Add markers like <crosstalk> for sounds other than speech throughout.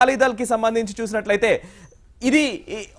అకాలీదళ్కి సంబంధించి చూసినట్లయితే ఇది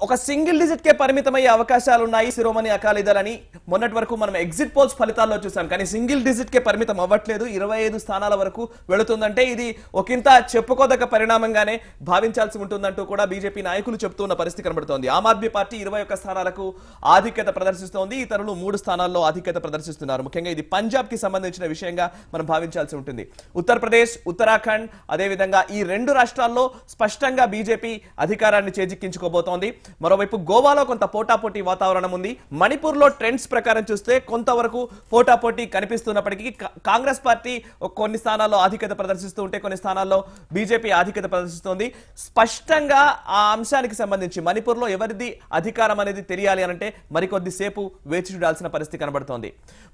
ఒక సింగిల్ డిజిట్ కే పరిమితమయ్యే అవకాశాలు ఉన్నాయి శిరోమణి అకాలీదళ్ అని. మొన్నటి వరకు మనం ఎగ్జిట్ పోల్స్ ఫలితాల్లో చూసాం కానీ సింగిల్ డిజిట్ కే పరిమితం అవ్వట్లేదు. ఇరవై ఐదు స్థానాల వరకు వెళుతుందంటే ఇది ఒకంత చెప్పుకోదగ్గ పరిణామంగానే భావించాల్సి ఉంటుందంటూ కూడా బీజేపీ నాయకులు చెప్తున్న పరిస్థితి కనబడుతోంది. ఆమ్ ఆద్మీ పార్టీ ఇరవై ఒక్క స్థానాలకు ఆధిక్యత ప్రదర్శిస్తోంది. ఇతరులు మూడు స్థానాల్లో ఆధిక్యత ప్రదర్శిస్తున్నారు. ముఖ్యంగా ఇది పంజాబ్కి సంబంధించిన విషయంగా మనం భావించాల్సి ఉంటుంది. ఉత్తరప్రదేశ్ ఉత్తరాఖండ్ అదేవిధంగా ఈ రెండు రాష్ట్రాల్లో స్పష్టంగా బీజేపీ అధికారాన్ని చేజిక్కి చేజిక్కించుకోబోతోంది మరోవైపు గోవాలో కొంత పోటాపోటీ వాతావరణం ఉంది. మణిపూర్లో ట్రెండ్స్ ప్రకారం చూస్తే కొంతవరకు పోటాపోటీ కనిపిస్తున్నప్పటికీ కాంగ్రెస్ పార్టీ కొన్ని స్థానాల్లో ఆధిక్యత ప్రదర్శిస్తూ ఉంటే కొన్ని స్థానాల్లో బీజేపీ ఆధిక్యత ప్రదర్శిస్తోంది. స్పష్టంగా ఆ అంశానికి సంబంధించి మణిపూర్లో ఎవరిది అధికారం అనేది తెలియాలి అనంటే మరికొద్ది సేపు వేచి చూడాల్సిన పరిస్థితి కనబడుతోంది.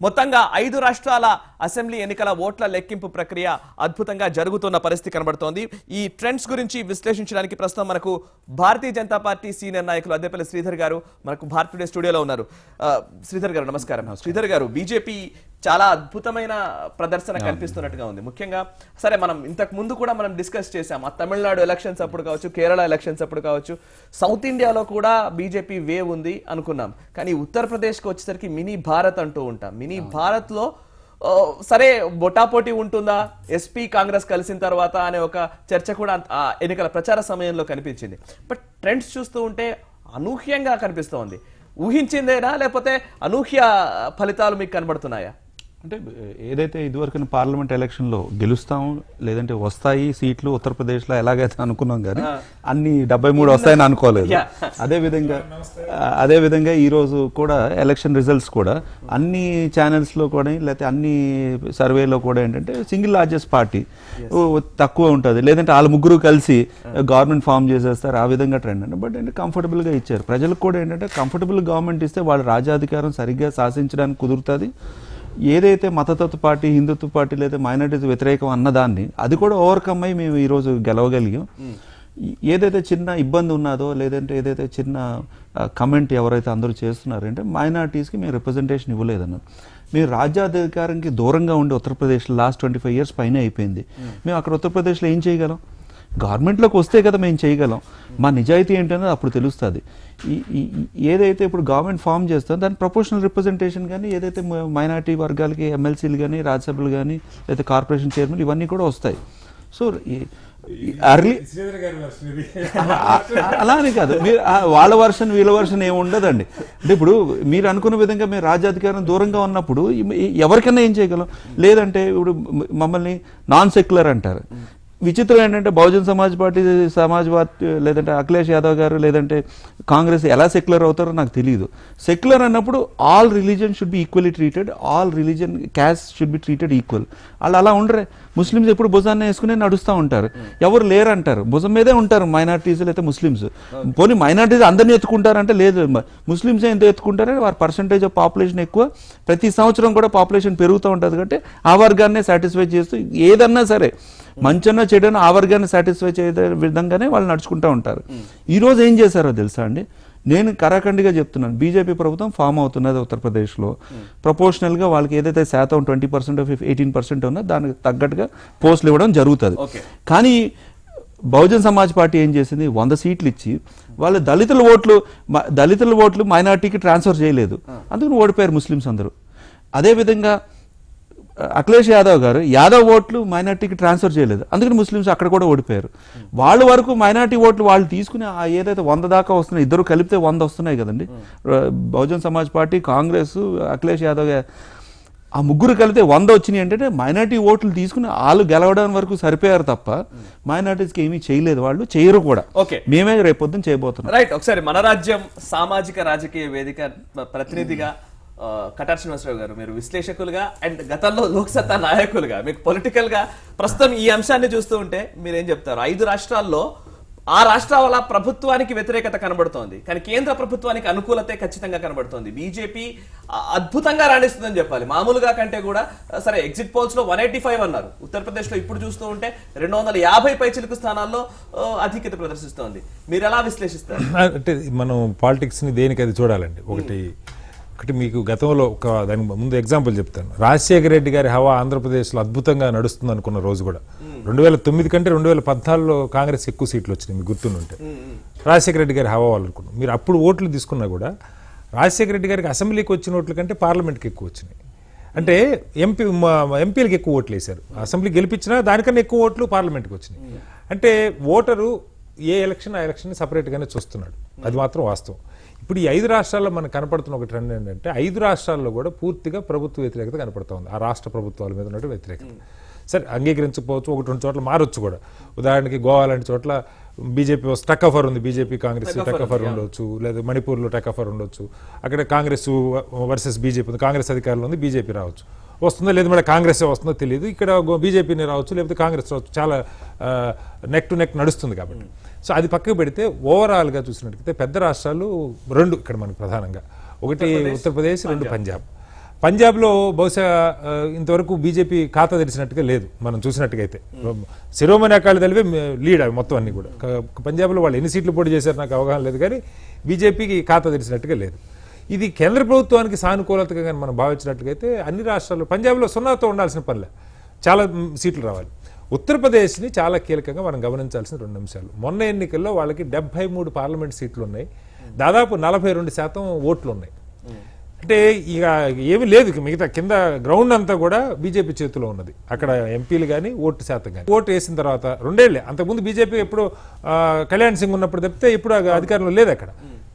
మొత్తంగా ఐదు రాష్ట్రాల అసెంబ్లీ ఎన్నికల ఓట్ల లెక్కింపు ప్రక్రియ అద్భుతంగా జరుగుతున్న పరిస్థితి కనబడుతోంది. ఈ ట్రెండ్స్ గురించి విశ్లేషించడానికి ప్రస్తుతం మనకు భారతీయ జనతా పార్టీ సీనియర్ నాయకులు అద్దెపల్లి శ్రీధర్ గారు మనకు భారత్ టుడే స్టూడియోలో ఉన్నారు. శ్రీధర్ గారు నమస్కారం. శ్రీధర్ గారు బీజేపీ చాలా అద్భుతమైన ప్రదర్శన కనిపిస్తున్నట్టుగా ఉంది. ముఖ్యంగా సరే మనం ఇంతకు ముందు కూడా మనం డిస్కస్ చేసాం ఆ తమిళనాడు ఎలక్షన్స్ అప్పుడు కావచ్చు కేరళ ఎలక్షన్స్ అప్పుడు కావచ్చు సౌత్ ఇండియాలో కూడా బీజేపీ వేవ్ ఉంది అనుకున్నాం. కానీ ఉత్తరప్రదేశ్కి వచ్చేసరికి మినీ భారత్ అంటూ ఉంటాం. మినీ భారత్లో ఓ, సరే బొటాపోటీ ఉంటుందా? ఎస్పీ కాంగ్రెస్ కలిసిన తర్వాత అనే ఒక చర్చ కూడా ఆ ఎన్నికల ప్రచార సమయంలో కనిపించింది. బట్ ట్రెండ్స్ చూస్తూ ఉంటే అనూహ్యంగా కనిపిస్తోంది. ఊహించిందేనా? లేకపోతే అనూహ్య ఫలితాలు మీకు కనబడుతున్నాయా? అంటే ఏదైతే ఇదివరకు పార్లమెంట్ ఎలక్షన్లో గెలుస్తాం లేదంటే వస్తాయి సీట్లు ఉత్తరప్రదేశ్లో ఎలాగైతే అనుకున్నాం కానీ అన్ని డెబ్బై మూడు వస్తాయని అనుకోలేదు. Yeah. అదే విధంగా ఆ, అదే విధంగా ఈ రోజు కూడా ఎలక్షన్ రిజల్ట్స్ కూడా అన్ని ఛానల్స్లో కూడా లేకపోతే అన్ని సర్వేలో కూడా ఏంటంటే సింగిల్ లార్జెస్ట్ పార్టీ తక్కువ ఉంటుంది. లేదంటే వాళ్ళ ముగ్గురు కలిసి గవర్నమెంట్ ఫామ్ చేసేస్తారు ఆ విధంగా ట్రెండ్ అండి. బట్ అంటే comfortable గా ఇచ్చారు. ప్రజలకు కూడా ఏంటంటే కంఫర్టబుల్ గవర్నమెంట్ ఇస్తే వాళ్ళ రాజ్యాధికారం సరిగ్గా శాసించడానికి కుదురుతుంది. ఏదైతే మతతత్వ పార్టీ హిందుత్వ పార్టీ లేదా మైనారిటీస్ వ్యతిరేకం అన్నదాన్ని అది కూడా ఓవర్కమ్ అయ్యి మేము ఈరోజు గెలవగలిగాం. ఏదైతే చిన్న ఇబ్బంది ఉన్నదో లేదంటే ఏదైతే చిన్న కమెంట్ ఎవరైతే అందరూ చేస్తున్నారంటే మైనార్టీస్కి మేము రిప్రజెంటేషన్ ఇవ్వలేదన్నారు మేము రాజ్యాధికారానికి దూరంగా ఉండే ఉత్తరప్రదేశ్లో లాస్ట్ ట్వంటీ ఫైవ్ ఇయర్స్ పైన అయిపోయింది. మేము అక్కడ ఉత్తరప్రదేశ్లో ఏం చేయగలం? గవర్నమెంట్లోకి వస్తే కదా మేము చేయగలం. మా నిజాయితీ ఏంటనేది అప్పుడు తెలుస్తుంది. ఏదైతే ఇప్పుడు గవర్నమెంట్ ఫామ్ చేస్తుందో దాని ప్రపోర్షనల్ రిప్రజెంటేషన్ కానీ ఏదైతే మైనార్టీ వర్గాలకి ఎమ్మెల్సీలు కానీ రాజ్యసభలు కానీ లేదా కార్పొరేషన్ చైర్మన్ ఇవన్నీ కూడా వస్తాయి. సో అర్లీ శ్రీధర్ గారి version ఇది. అలా అని కాదు. మీరు వాళ్ళ వర్షన్ వీళ్ళ వర్షన్ ఏమి ఉండదండి. అంటే ఇప్పుడు మీరు అనుకున్న విధంగా మేము రాజ్యాధికారం దూరంగా ఉన్నప్పుడు ఎవరికైనా ఏం చేయగలం? లేదంటే ఇప్పుడు మమ్మల్ని నాన్ సెక్యులర్ అంటారు. విచిత్రం ఏంటంటే బహుజన్ సమాజ్ పార్టీ సమాజ్వాద్ లేదంటే అఖిలేష్ యాదవ్ గారు లేదంటే కాంగ్రెస్ ఎలా సెక్యులర్ అవుతారో నాకు తెలియదు సెక్యులర్ అన్నప్పుడు all religion should be equally treated all religion caste should be treated equal. వాళ్ళు అలా ఉండరే. ముస్లిమ్స్ ఎప్పుడు భుజాన్ని వేసుకుని నడుస్తూ ఉంటారు. ఎవరు లేరు అంటారు భుజం మీదే ఉంటారు మైనార్టీస్ అయితే ముస్లిమ్స్. పోనీ మైనార్టీస్ అందరిని ఎత్తుకుంటారంటే లేదు. ముస్లిమ్స్ ఎంత ఎత్తుకుంటారంటే వారి పర్సంటేజ్ ఆఫ్ పాపులేషన్ ఎక్కువ. ప్రతి సంవత్సరం కూడా పాపులేషన్ పెరుగుతూ ఉంటుంది కాబట్టి ఆ వర్గాన్ని సాటిస్ఫై చేస్తూ ఏదన్నా సరే మంచన్నా చెడన్నా ఆ వర్గాన్ని సాటిస్ఫై చేసే విధంగానే వాళ్ళు నడుచుకుంటూ ఉంటారు. ఈ రోజు ఏం చేశారో తెలుసా అండి? నేను కరాఖండిగా చెప్తున్నాను. బీజేపీ ప్రభుత్వం ఫామ్ అవుతున్నది ఉత్తరప్రదేశ్లో. ప్రపోర్షనల్గా వాళ్ళకి ఏదైతే శాతం ట్వంటీ పర్సెంట్ ఎయిటీన్ పర్సెంట్ ఉన్నదో దానికి తగ్గట్టుగా పోస్టులు ఇవ్వడం జరుగుతుంది. కానీ బహుజన్ సమాజ్ పార్టీ ఏం చేసింది? వంద సీట్లు ఇచ్చి వాళ్ళ దళితుల ఓట్లు దళితుల ఓట్లు మైనార్టీకి ట్రాన్స్ఫర్ చేయలేదు. అందుకని ఓడిపోయారు ముస్లిమ్స్ అందరూ. అదేవిధంగా అఖిలేష్ యాదవ్ గారు యాదవ్ ఓట్లు మైనార్టీకి ట్రాన్స్ఫర్ చేయలేదు. అందుకని ముస్లిమ్స్ అక్కడ కూడా ఓడిపోయారు. వాళ్ళ వరకు మైనార్టీ ఓట్లు వాళ్ళు తీసుకుని ఆ ఏదైతే వంద దాకా వస్తున్నాయి ఇద్దరు కలిపితే వంద వస్తున్నాయి కదండి. బహుజన్ సమాజ్ పార్టీ కాంగ్రెస్ అఖిలేష్ యాదవ్ ఆ ముగ్గురు కలిపితే వంద వచ్చినాయి అంటే మైనార్టీ ఓట్లు తీసుకుని వాళ్ళు గెలవడం వరకు సరిపోయారు తప్ప మైనార్టీస్కి ఏమీ చేయలేదు వాళ్ళు చేయరు కూడా. Okay. మేమే రేపొద్దున చేయబోతున్నాం. రైట్ ఒకసారి మన రాజ్యం సామాజిక రాజకీయ వేదిక ప్రతినిధిగా కటార్ శ్రీనివాసరావు గారు మీరు విశ్లేషకులుగా అండ్ గతంలో లోక్సత్తా నాయకులుగా మీకు పొలిటికల్గా ప్రస్తుతం ఈ అంశాన్ని చూస్తూ ఉంటే మీరేం చెప్తారు? ఐదు రాష్ట్రాల్లో ఆ రాష్ట్రాల ప్రభుత్వానికి వ్యతిరేకత కనబడుతోంది. కానీ కేంద్ర ప్రభుత్వానికి అనుకూలతే ఖచ్చితంగా కనబడుతోంది. బీజేపీ అద్భుతంగా రాణిస్తుందని చెప్పాలి. మామూలుగా కంటే కూడా సరే ఎగ్జిట్ పోల్స్లో వన్ ఎయిటీ ఫైవ్ అన్నారు. ఉత్తరప్రదేశ్లో ఇప్పుడు చూస్తూ ఉంటే రెండు వందల యాభై పైచిలుకు స్థానాల్లో అధిక్యత ప్రదర్శిస్తోంది. మీరు ఎలా విశ్లేషిస్తారు? అంటే మనం పాలిటిక్స్ని దేనికి అది చూడాలండి? ఒకటి ఒకటి మీకు గతంలో ఒక దాని ముందు ఎగ్జాంపుల్ చెప్తాను. రాజశేఖర రెడ్డి గారి హవా ఆంధ్రప్రదేశ్లో అద్భుతంగా నడుస్తుంది అనుకున్న రోజు కూడా. రెండు వేల తొమ్మిది కంటే రెండు వేల పద్నాలుగులో కాంగ్రెస్ ఎక్కువ సీట్లు వచ్చినాయి మీకు గుర్తుంటే రాజశేఖర రెడ్డి గారి హవా వాళ్ళు అనుకున్నాం మీరు అప్పుడు ఓట్లు తీసుకున్నా కూడా రాజశేఖర రెడ్డి గారికి అసెంబ్లీకి వచ్చిన ఓట్ల కంటే పార్లమెంట్కి ఎక్కువ వచ్చినాయి. అంటే ఎంపీ ఎంపీలకు ఎక్కువ ఓట్లు వేశారు. అసెంబ్లీ గెలిపించినా దానికన్నా ఎక్కువ ఓట్లు పార్లమెంట్కి వచ్చినాయి. అంటే ఓటరు ఏ ఎలక్షన్ ఆ ఎలక్షన్ సపరేట్గానే చూస్తున్నాడు. అది మాత్రం వాస్తవం. ఇప్పుడు ఈ ఐదు రాష్ట్రాల్లో మనకు కనపడుతున్న ఒక ట్రెండ్ ఏంటంటే ఐదు రాష్ట్రాల్లో కూడా పూర్తిగా ప్రభుత్వ వ్యతిరేకత కనపడుతూ ఉంది. ఆ రాష్ట్ర ప్రభుత్వాల మీద ఉన్నట్టు వ్యతిరేకత. సరే అంగీకరించకపోవచ్చు ఒకటి రెండు చోట్ల మారొచ్చు కూడా. ఉదాహరణకి గోవా లాంటి చోట్ల బీజేపీ టక్ ఆఫర్ ఉంది. బీజేపీ కాంగ్రెస్ టక్ ఆఫర్ ఉండొచ్చు. లేదా మణిపూర్లో టక్ ఆఫర్ ఉండొచ్చు. అక్కడ కాంగ్రెస్ వర్సెస్ బీజేపీ ఉంది. కాంగ్రెస్ అధికారంలో ఉంది బీజేపీ రావచ్చు. వస్తుందో లేదు మరి కాంగ్రెస్ వస్తుందో తెలియదు ఇక్కడ బీజేపీని రావచ్చు లేకపోతే కాంగ్రెస్ రావచ్చు. చాలా నెక్ టు నెక్ నడుస్తుంది కాబట్టి. సో అది పక్కకు పెడితే ఓవరాల్గా చూసినట్టయితే పెద్ద రాష్ట్రాలు రెండు ఇక్కడ మనకు ప్రధానంగా. ఒకటి ఉత్తరప్రదేశ్ రెండు పంజాబ్. పంజాబ్లో బహుశా ఇంతవరకు బీజేపీ ఖాతా తెరిచినట్టుగా లేదు మనం చూసినట్టుగా అయితే శిరోమణి అకాలి తెలివే లీడ్ అవి మొత్తం అన్ని కూడా. పంజాబ్లో వాళ్ళు ఎన్ని సీట్లు పోటీ చేశారు నాకు అవగాహన లేదు కానీ బీజేపీకి ఖాతా తెరిచినట్టుగా లేదు. ఇది కేంద్ర ప్రభుత్వానికి సానుకూలతగా కానీ మనం భావించినట్లయితే అన్ని రాష్ట్రాలు పంజాబ్లో సున్నాతో ఉండాల్సిన పనిలే. చాలా సీట్లు రావాలి. ఉత్తరప్రదేశ్ని చాలా కీలకంగా మనం గమనించాల్సిన రెండు అంశాలు. మొన్న ఎన్నికల్లో వాళ్ళకి డెబ్బై మూడు పార్లమెంట్ సీట్లు ఉన్నాయి. దాదాపు నలభై రెండు శాతం ఓట్లు ఉన్నాయి. అంటే ఇక ఏమీ లేదు మిగతా కింద గ్రౌండ్ అంతా కూడా బీజేపీ చేతిలో ఉన్నది. అక్కడ ఎంపీలు కానీ ఓటు శాతం కానీ ఓటు వేసిన తర్వాత రెండేళ్ళే. అంతకుముందు బీజేపీ ఎప్పుడు కళ్యాణ్ సింగ్ ఉన్నప్పుడు తప్పితే ఇప్పుడు అధికారంలో లేదు అక్కడ.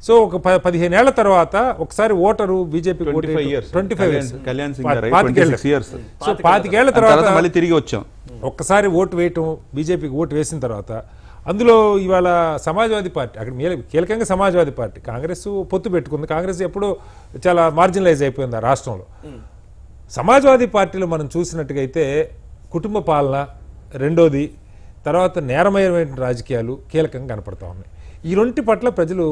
సో ఒక పదిహేను ఏళ్ళ తర్వాత ఒకసారి voter BJP 25 years. Twenty five Kalyan- Kalyan Singh గారు పాతికేళ్ళు 26 years. సో పాతికేళ్ళ తర్వాత మళ్ళీ తిరిగి వచ్చాం. ఒక్కసారి ఓటు వేయటం బీజేపీకి ఓటు వేసిన తర్వాత అందులో ఇవాళ సమాజ్వాదీ పార్టీ అక్కడ కీలకంగా సమాజ్వాదీ పార్టీ కాంగ్రెస్ పొత్తు పెట్టుకుంది. కాంగ్రెస్ ఎప్పుడూ చాలా మార్జినలైజ్ అయిపోయింది ఆ రాష్ట్రంలో. సమాజ్వాదీ పార్టీలో మనం చూసినట్టుగా అయితే కుటుంబ పాలన రెండోది తర్వాత నేరమయమైన రాజకీయాలు కీలకంగా కనపడతా ఉన్నాయి. ఈ రెంటి పట్ల ప్రజలు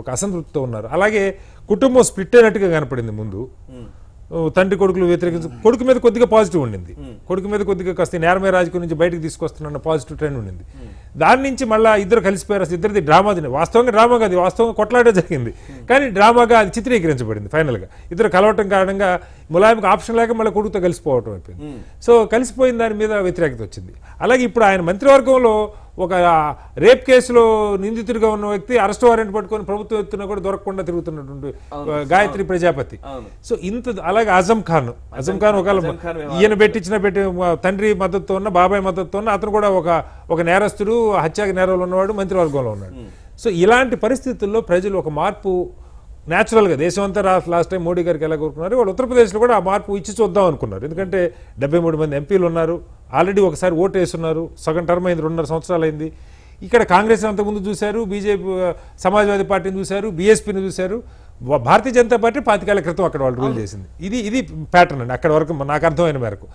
ఒక అసంతృప్తితో ఉన్నారు. అలాగే కుటుంబం స్ప్లిట్ అయినట్టుగా కనపడింది ముందు. తండ్రి కొడుకులు వ్యతిరేకించు కొడుకు మీద కొద్దిగా పాజిటివ్ ఉండింది. కొడుకు మీద కొద్దిగా కాస్త నేరమయ రాజకీయం నుంచి బయటకు తీసుకొస్తున్న పాజిటివ్ ట్రెండ్ ఉండింది. దాని నుంచి మళ్ళీ ఇద్దరు కలిసిపోయారు అసలు ఇద్దరిది డ్రామా తినే వాస్తవంగా డ్రామా కాదు వాస్తవంగా కొట్లాడే జరిగింది. కానీ డ్రామాగా అది చిత్రీకరించబడింది ఫైనల్గా. ఇద్దరు కలవటం కారణంగా ములాయంకి ఆప్షన్ లేక మళ్ళీ కొడుకుతో కలిసిపోవటం అయిపోయింది. సో కలిసిపోయిన దాని మీద వ్యతిరేకత వచ్చింది. అలాగే ఇప్పుడు ఆయన మంత్రివర్గంలో ఒక రేప్ కేసులో నిందితుడిగా ఉన్న వ్యక్తి అరెస్ట్ వారెంట్ పట్టుకొని ప్రభుత్వం ఎత్తున కూడా దొరకకుండా తిరుగుతున్నటువంటి గాయత్రి ప్రజాపతి. సో ఇంత అలాగే అజం ఖాన్ అజం ఖాన్ ఒకవేళ ఖాన్ ఈయన పెట్టించిన పెట్టి తండ్రి మద్దతుతో ఉన్న బాబాయ్ మద్దతుతో ఉన్న అతను కూడా ఒక ఒక నేరస్తుడు హత్యాకి నేరంలో ఉన్నవాడు మంత్రివర్గంలో ఉన్నాడు. సో ఇలాంటి పరిస్థితుల్లో ప్రజలు ఒక మార్పు న్యాచురల్గా దేశం అంతా లాస్ట్ టైం మోడీ గారికి ఎలా కోరుకున్నారు వాళ్ళు ఉత్తరప్రదేశ్లో కూడా ఆ మార్పు ఇచ్చి చూద్దాం అనుకున్నారు. ఎందుకంటే డెబ్బై మూడు మంది ఎంపీలు ఉన్నారు ఆల్రెడీ ఒకసారి ఓటు వేస్తున్నారు. సగం టర్మ్ అయింది రెండున్నర సంవత్సరాలు అయింది. ఇక్కడ కాంగ్రెస్ అంతకుముందు చూశారు బీజేపీ సమాజ్వాదీ పార్టీని చూశారు బీఎస్పీని చూశారు. భారతీయ జనతా పార్టీ పాతికేళ్ళ క్రితం అక్కడ వాళ్ళు రూల్ చేసింది. ఇది ఇది ప్యాటర్న్ అండి. అక్కడ వరకు నాకు అర్థమైన మేరకు.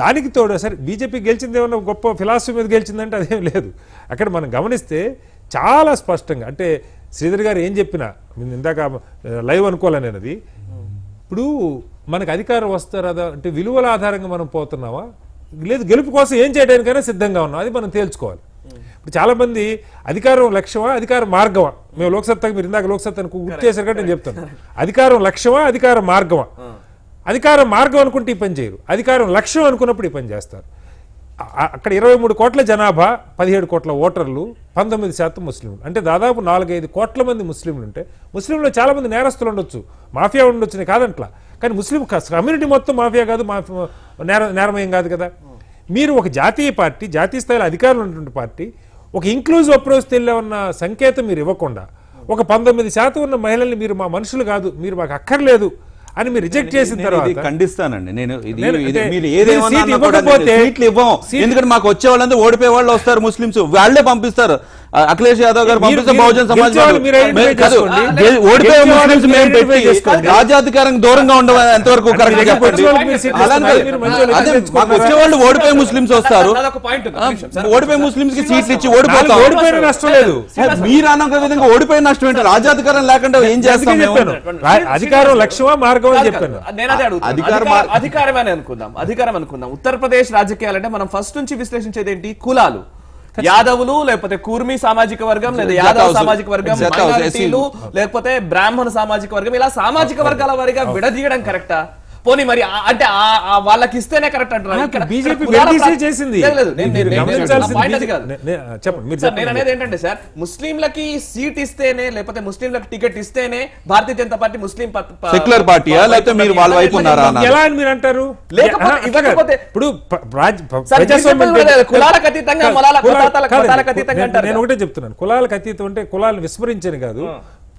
దానికి తోడు సరే బీజేపీ గెలిచింది ఏమన్నా గొప్ప ఫిలాసఫీ మీద గెలిచిందంటే అదేం లేదు. అక్కడ మనం గమనిస్తే చాలా స్పష్టంగా అంటే శ్రీధర్ గారు ఏం చెప్పినా నేను ఇందాక లైవ్ అనుకోవాలని అనేది ఇప్పుడు మనకు అధికారం వస్తారా? అంటే విలువల ఆధారంగా మనం పోతున్నామా? లేదు గెలుపు కోసం ఏం చేయడానికైనా సిద్ధంగా ఉన్నాం. అది మనం తేల్చుకోవాలి. ఇప్పుడు చాలా మంది అధికారం లక్ష్యమా అధికార మార్గమా? మేము లోక్సత్తాకి మీరు ఇందాక లోక్సత్తాను గుర్తు చేశారు కాబట్టి నేను చెప్తాను. అధికారం లక్ష్యమా అధికార మార్గమా? అధికారం మార్గం అనుకుంటే ఈ పని చేయరు. అధికారం లక్ష్యం అనుకున్నప్పుడు ఈ పని చేస్తారు. అక్కడ ఇరవై మూడు కోట్ల జనాభా పదిహేడు కోట్ల ఓటర్లు పంతొమ్మిది శాతం ముస్లింలు. అంటే దాదాపు నాలుగైదు కోట్ల మంది ముస్లింలు ఉంటే ముస్లింలో చాలా మంది నేరస్తులు ఉండొచ్చు. మాఫియా ఉండొచ్చు కాదంట్లా. కానీ ముస్లిం కమ్యూనిటీ మొత్తం మాఫియా కాదు నేర నేరమయం కాదు కదా. మీరు ఒక జాతీయ పార్టీ జాతీయ స్థాయిలో అధికారులు ఉన్నటువంటి పార్టీ ఒక ఇంక్లూజివ్ అప్రోచ్ ఉన్న సంకేతం మీరు ఇవ్వకుండా ఒక పంతొమ్మిది శాతం ఉన్న మహిళల్ని మీరు మా మనుషులు కాదు మీరు మాకు అక్కర్లేదు అని మీరు రిజెక్ట్ చేసిన తర్వాత ఖండిస్తానండి. నేను ఇవ్వకపోతే- ఎందుకంటే మాకు వచ్చే వాళ్ళందరూ ఓడిపోయే వాళ్ళు వస్తారు ముస్లింస్ వాళ్ళే పంపిస్తారు. అఖిలేష్ యాదవ్ గారు పంపిస్తే బహుజన్ సమాజ్ ఓడిపోయే ముస్లింస్ మేము పెట్టి. రాజ్యాధికారానికి దూరంగా ఉండడం ఎంతవరకు అక్కడ కరెక్ట్ దగ్గరకు చెప్పండి. వచ్చిన వాళ్ళకి మీరు సీట్లు అలానే ఇస్తున్నారు, మీరు మంచి వాళ్ళు అదే ఎత్తుకొని మాకు వచ్చే వాళ్ళు ఓడిపోయే ముస్లింస్ వస్తారు. ఓడిపోయే ముస్లింస్కి సీట్లు ఇచ్చి నాలుగు ఓడిపోతాం ఓడిపోయిన నష్టం లేదు. మీరు అన్న విధంగా ఓడిపోయిన నష్టం ఏంటి? రాజ్యాధికారం లేకుండా ఏం చేస్తాం అధికారం లక్ష్యమా మార్గం అని చెప్పాను. నేను అదే అడుగుతున్నా. అధికారం అనుకుందాం అధికారం అనుకుందాం. ఉత్తరప్రదేశ్ రాజకీయాలంటే మనం ఫస్ట్ నుంచి విశ్లేషించేది ఏంటి కులాలు. యాదవులు లేకపోతే కూర్మి సామాజిక వర్గం లేదా యాదవ సామాజిక వర్గం లేకపోతే బ్రాహ్మణ సామాజిక వర్గం ఇలా సామాజిక వర్గాల వారిగా విడదీయడం కరెక్టా? పోనీ మరి అంటే వాళ్ళకి ఇస్తేనే కరెక్ట్ అంటారు బీజేపీ కులాల చేసింది. నేను- అనేది ఏంటంటే సార్ ముస్లింలకి సీట్ ఇస్తేనే లేకపోతే ముస్లింలకు టికెట్ ఇస్తేనే భారతీయ జనతా పార్టీ ముస్లిం ప- ప- Secular party ఆ? లేకపోతే మీరు వాళ్ళ వైపు ఉన్నారా. ఎలా అని మీరు అంటారు? లేకపోతే- ఇప్పుడు కులాలకు అతీతంగా, కులాల- నేను- అంటారు నేను కదా. ఒకటే చెప్తున్నాను. కులాలకు అతీతం అంటే కులాలను విస్మరించని కాదు.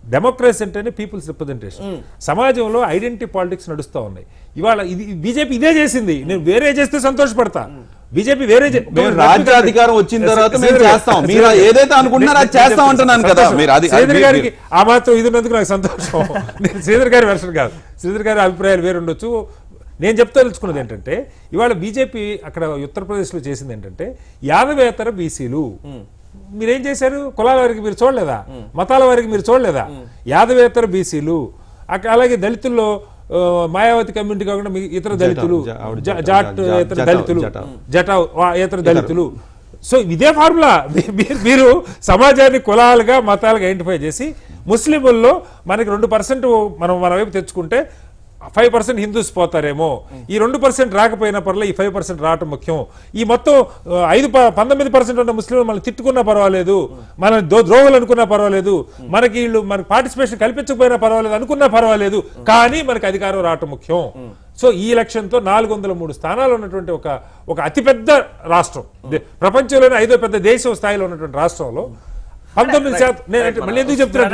డెమోక్రసీ అంటేనే పీపుల్స్ రిప్రజెంటేషన్ సమాజంలో ఐడెంటిటీ పాలిటిక్స్ నడుస్తా ఉన్నాయి. ఇవాళ ఇది బీజేపీ ఇదే చేసింది. నేను వేరే చేస్తే సంతోషపడతా. బీజేపీ వేరే రాజ్యాధికారం వచ్చిన తర్వాత మేము చేస్తాం. మీరు ఏదైతే అనుకుంటున్నారో అది చేస్తాం అంటున్నాను కదా. మీరు అది- అది శ్రీధర్ గారికి ఆ మాత్రం ఇది ఉన్నందుకు నాకు సంతోషం. నేను శ్రీధర్ గారి వెర్షన్ కాదు. శ్రీధర్ గారి అభిప్రాయాలు వేరు ఉండొచ్చు. నేను చెప్తా తెలుసుకున్నది ఏంటంటే ఇవాళ బీజేపీ అక్కడ ఉత్తరప్రదేశ్లో చేసింది ఏంటంటే యాదవేతర బీసీలు. మీరేం చేశారు? కులాల వారికి మీరు చూడలేదా? మతాల వారికి మీరు చూడలేదా? యాదవేతర బీసీలు అలాగే దళితుల్లో మాయావతి కమ్యూనిటీ కాకుండా ఇతర దళితులు జాట్ ఇతర దళితులు వా- ఇతర దళితులు. సో ఇదే ఫార్ములా. మీరు సమాజాన్ని కులాలుగా మతాలుగా ఐడెంటిఫై చేసి ముస్లింల్లో మనకి రెండు పర్సెంట్ మనం మన వైపు తెచ్చుకుంటే ఫైవ్ పర్సెంట్ హిందూస్ పోతారేమో. ఈ రెండు పర్సెంట్ రాకపోయినా పర్లేదు ఈ ఫైవ్ పర్సెంట్ రావటం ముఖ్యం. ఈ మొత్తం ఐదు ప- పంతొమ్మిది పర్సెంట్ ఉన్న ముస్లింలు మనం తిట్టుకున్నా పర్వాలేదు. మన దో- ద్రోహులు అనుకున్నా పర్వాలేదు. మనకి వీళ్ళు మనకి పార్టిసిపేషన్ కల్పించకపోయినా పర్వాలేదు అనుకున్నా పర్వాలేదు. కానీ మనకి అధికారం రావటం ముఖ్యం. సో ఈ లక్ష్యంతో నాలుగు వందల మూడు స్థానాలు ఉన్నటువంటి ఒక ఒక అతిపెద్ద రాష్ట్రం. ప్రపంచంలోనే ఐదో పెద్ద దేశం స్థాయిలో ఉన్నటువంటి రాష్ట్రంలో పంతొమ్మిది శాతం నేను మళ్ళీ ఎందుకు చెప్తున్నాను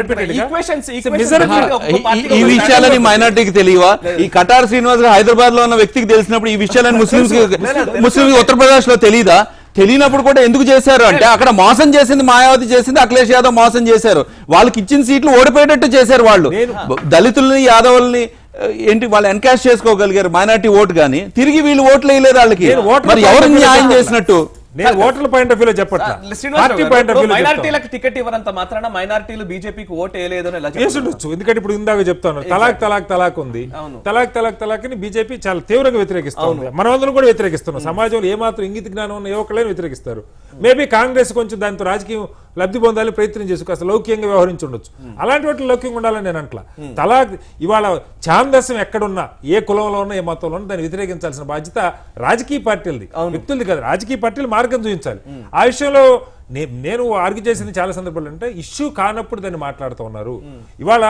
ఈ- విషయాలని మైనార్టీకి తెలియవా? ఈ కటార్ శ్రీనివాస్ గారు హైదరాబాద్లో ఉన్న వ్యక్తికి తెలిసినప్పుడు ఈ విషయాలని ముస్లింస్ ముస్లింస్ ఉత్తరప్రదేశ్లో తెలియదా తెలియనప్పుడు కూడా ఎందుకు చేశారు అంటే అక్కడ మోసం చేసింది మాయావతి చేసింది అఖిలేష్ యాదవ్ మోసం చేశారు. వాళ్ళకి ఇచ్చిన సీట్లు ఓడిపోయేటట్టు చేశారు వాళ్ళు. దళితుల్ని యాదవుల్ని ఏంటి వాళ్ళు ఎన్కాష్ చేసుకోగలిగారు మైనార్టీ ఓటు గాని. తిరిగి వీళ్ళు ఓట్లు వేయలేదు వాళ్ళకి. మరి ఎవరు న్యాయం. చేసినట్టు? నేను ఓటర్ల పాయింట్ ఆఫ్ వ్యూలో చెప్పట్లా. శ్రీనివాసరావు పార్టీ గారు, పాయింట్ ఆఫ్ ఇప్పుడు వ్యూలో మైనారిటీలకు టికెట్ ఇవ్వనంత మాత్రాన మైనారిటీలు బీజేపీకి ఓటు వేయలేదు అని ఎలా వేసి చెప్తున్నారు? ఉండొచ్చు ఎందుకంటే ఇప్పుడు ఇందాక చెప్తాను తలాక్ తలాక్ తలాక్ ఉంది. తలాక్ తలాక్ తలాక్ని బీజేపీ చాలా తీవ్రంగా వ్యతిరేకిస్తుంది. మనమందరం కూడా వ్యతిరేకిస్తున్నాం. సమాజంలో ఏమాత్రం ఇంగిత జ్ఞానం ఉన్న ఒక్కళ్ళైనా వ్యతిరేకిస్తారు. మేబీ కాంగ్రెస్ కొంచెం దాంతో రాజకీయం లబ్ధి పొందాలని ప్రయత్నం చేసి కాస్త లౌక్యంగా వ్యవహరించి ఉండొచ్చు అలాంటి వాటిలో లౌక్యంగా ఉండాలని నేను అంట్లా తలాక్ ఇవాళ ఛాందస్యం ఎక్కడున్నా ఏ కులంలో ఉన్నా ఏ మతంలో ఉన్నా దాన్ని వ్యతిరేకించాల్సిన బాధ్యత రాజకీయ పార్టీలది. వ్యక్తులది కాదు. రాజకీయ పార్టీలు మార్గం చూపించాలి. ఆ విషయంలో నేను ఆర్గ్యూ చేసింది చాలా సందర్భాలు అంటే ఇష్యూ కానప్పుడు దాన్ని మాట్లాడుతూ ఉన్నారు. ఇవాళ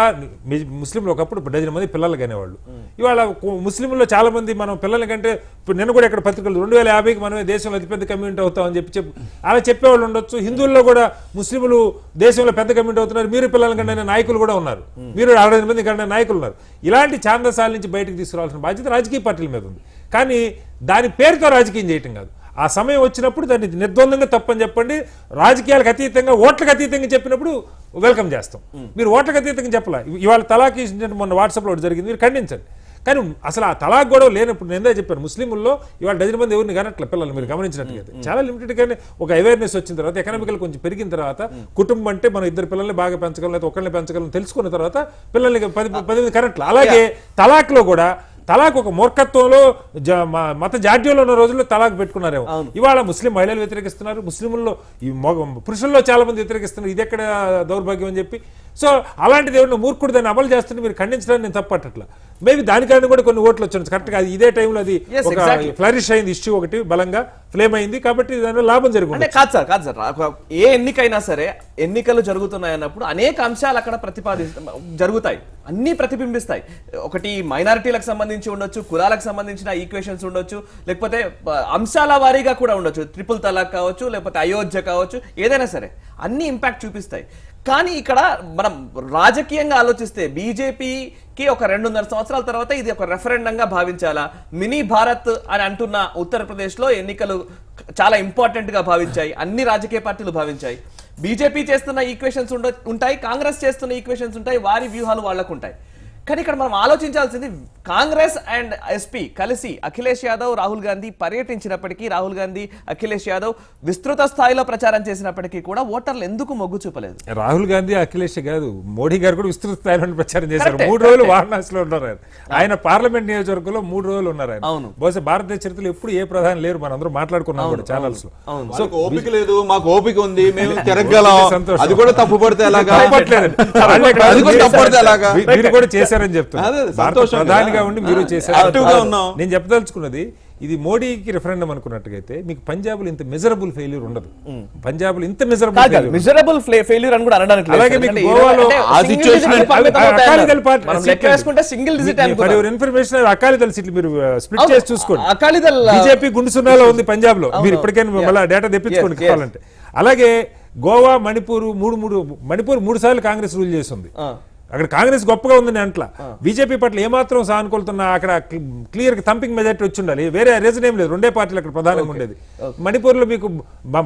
ముస్లింలు ఒకప్పుడు డజన్ మంది పిల్లలు కానివాళ్ళు. ఇవాళ ముస్లింలో చాలా మంది మనం పిల్లల కంటే ఇప్పుడు కూడా ఇక్కడ పత్రికలు రెండు వేల యాభైకి మనమే దేశంలో అతిపెద్ద కమ్యూనిటీ అవుతామని చెప్పి చెప్పు అలా చెప్పేవాళ్ళు ఉండొచ్చు. హిందువుల్లో కూడా ముస్లింలు దేశంలో పెద్ద కమ్యూనిటీ అవుతున్నారు. మీరు పిల్లల కంటే నాయకులు కూడా ఉన్నారు. మీరు అరవై మంది కంటే నాయకులు ఉన్నారు. ఇలాంటి ఛాందసాల నుంచి బయటకు తీసుకురావాల్సిన బాధ్యత రాజకీయ పార్టీల మీద ఉంది. కానీ దాని పేరుతో రాజకీయం చేయటం కాదు. ఆ సమయం వచ్చినప్పుడు దాన్ని నిర్ద్వందంగా తప్పని చెప్పండి. రాజకీయాలకు అతీతంగా ఓట్లకు అతీతంగా చెప్పినప్పుడు వెల్కమ్ చేస్తాం. మీరు ఓట్లకు అతీతంగా చెప్పలే. ఇవాళ తలాక్ ఇన్సిడెంట్ మొన్న వాట్సాప్లో ఒకటి జరిగింది మీరు ఖండించండి. కానీ అసలు ఆ తలాక్ గొడవ లేనప్పుడు నేను చెప్పాను ముస్లింల్లో ఇవాళ డజన్ మంది ఎవరిని కనట్లే పిల్లలు మీరు గమనించినట్టుగా చాలా లిమిటెడ్ గానే ఒక అవేర్నెస్ వచ్చిన తర్వాత ఎకనామికల్ కొంచెం పెరిగిన తర్వాత కుటుంబం అంటే మనం ఇద్దరు పిల్లల్ని బాగా పెంచగలం లేదా ఒకరిని పెంచగలం తెలుసుకున్న తర్వాత పిల్లల్ని పది పది మంది కనట్లే. అలాగే తలాక్లో కూడా తలాక్ ఒక మూర్ఖత్వంలో మత జాడ్యంలో ఉన్న రోజుల్లో తలాక్ పెట్టుకున్నారేమో. ఇవాళ ముస్లిం మహిళలు వ్యతిరేకిస్తున్నారు. ముస్లింల్లో పురుషుల్లో చాలా మంది వ్యతిరేకిస్తున్నారు. ఇది ఎక్కడ దౌర్భాగ్యం అని చెప్పి సో అలాంటిది ఏమన్నా మూర్ఖుడు దాన్ని అమలు చేస్తుంటే మీరు ఖండించడానికి నేను తప్పట్ల మేబీ దానికన్నా కూడా కొన్ని ఓట్లు వచ్చాను కరెక్ట్గా అది ఇదే టైంలో అది ఒక. ఫ్లరిష్ అయింది ఇష్యూ ఒకటి బలంగా ఫ్లేమ్ అయింది కాబట్టి దానిలో లాభం అంటే జరుగుతుంది కాదు సార్ కాదు సార్. ఏ ఎన్నికైనా సరే ఎన్నికలు జరుగుతున్నాయి అన్నప్పుడు అనేక అంశాలు అక్కడ ప్రతిపాది జరుగుతాయి. అన్ని ప్రతిబింబిస్తాయి. ఒకటి మైనారిటీలకు సంబంధించి ఉండొచ్చు కులాలకు సంబంధించిన ఈక్వేషన్స్ ఉండొచ్చు లేకపోతే అంశాల వారీగా కూడా ఉండొచ్చు. ట్రిపుల్ తలాక్ కావచ్చు లేకపోతే అయోధ్య కావచ్చు ఏదైనా సరే. అన్ని ఇంపాక్ట్ చూపిస్తాయి. కానీ ఇక్కడ మనం రాజకీయంగా ఆలోచిస్తే బీజేపీకి ఒక రెండున్నర సంవత్సరాల తర్వాత ఇది ఒక రెఫరెండంగా భావించాలా? మినీ భారత్ అని అంటున్న ఉత్తరప్రదేశ్లో ఎన్నికలు చాలా ఇంపార్టెంట్గా భావించాయి. అన్ని రాజకీయ పార్టీలు భావించాయి. బీజేపీ చేస్తున్న ఈక్వేషన్స్ ఉండ ఉంటాయి. కాంగ్రెస్ చేస్తున్న ఈక్వేషన్స్ ఉంటాయి. వారి వ్యూహాలు వాళ్ళకు ఉంటాయి కానీ ఇక్కడ మనం ఆలోచించాల్సింది కాంగ్రెస్ అండ్ ఎస్పీ కలిసి అఖిలేష్ యాదవ్ రాహుల్ గాంధీ పర్యటించినప్పటికీ రాహుల్ గాంధీ అఖిలేష్ యాదవ్ విస్తృత స్థాయిలో ప్రచారం చేసినప్పటికీ కూడా ఓటర్లు ఎందుకు మొగ్గు చూపలేదు? రాహుల్ గాంధీ అఖిలేష్ కాదు మోడీ గారు కూడా విస్తృత స్థాయిలో ప్రచారం చేశారు. మూడు రోజులు వారణాసిలో ఉన్నారు ఆయన. ఆయన పార్లమెంట్ నియోజకవర్గంలో మూడు రోజులు ఉన్నారు ఆయన. అవును. బహుశా భారతదేశ చరిత్రలో ఎప్పుడు ఏ ప్రధాని లేరు మనం అందరూ మాట్లాడుకున్నాం కూడా ఛానల్స్లో అవును. సో ఓపిక లేదు మాకు ఓపిక ఉంది మేము <laughs> తిరగలం సంతోషం. అది కూడా తప్పు పడితే ఎలాగా? అది కూడా తప్పు పడితే ఎలాగా? కూడా చేశారని చెప్తున్నారు ప్రధానిగా. ఉండి మీరు చేశారు. నేను చెప్పదలుచుకున్నది ఇది మోడీకి రిఫరెండం అనుకున్నట్టుగైతే మీకు పంజాబ్లో ఇంత మెజరబుల్ ఫెయిల్యూర్ ఉండదు పంజాబ్లో ఇంత మెజరబుల్ మిజరబుల్ ఫెయిల్యూర్ అని కూడా అనడానికి. అలాగే మీకు గోవాలో single digit for information Akali Dal సీట్లు మీరు స్ప్లిట్. చేసి చూసుకోండి అకాలీదళ బీజేపీ గుండు సున్నాలో ఉంది పంజాబ్లో మీరు. ఇప్పటికైనా. మళ్ళీ డేటా తెప్పించుకోండి. కావాలంటే అలాగే గోవా మణిపూర్ మూడు మూడు మణిపూర్ మూడు సార్లు కాంగ్రెస్ రూల్ చేస్తుంది ఆ. అక్కడ కాంగ్రెస్ గొప్పగా ఉందని అంట్ల. బీజేపీ పట్ల ఏమాత్రం సానుకూలతున్నా అక్కడ క్లియర్ తంపింగ్ మెజార్టీ వచ్చి ఉండాలి వేరే రీజన్ ఏం లేదు. రెండే పార్టీలు అక్కడ ప్రధానంగా ఉండేది. మణిపూర్లో మీకు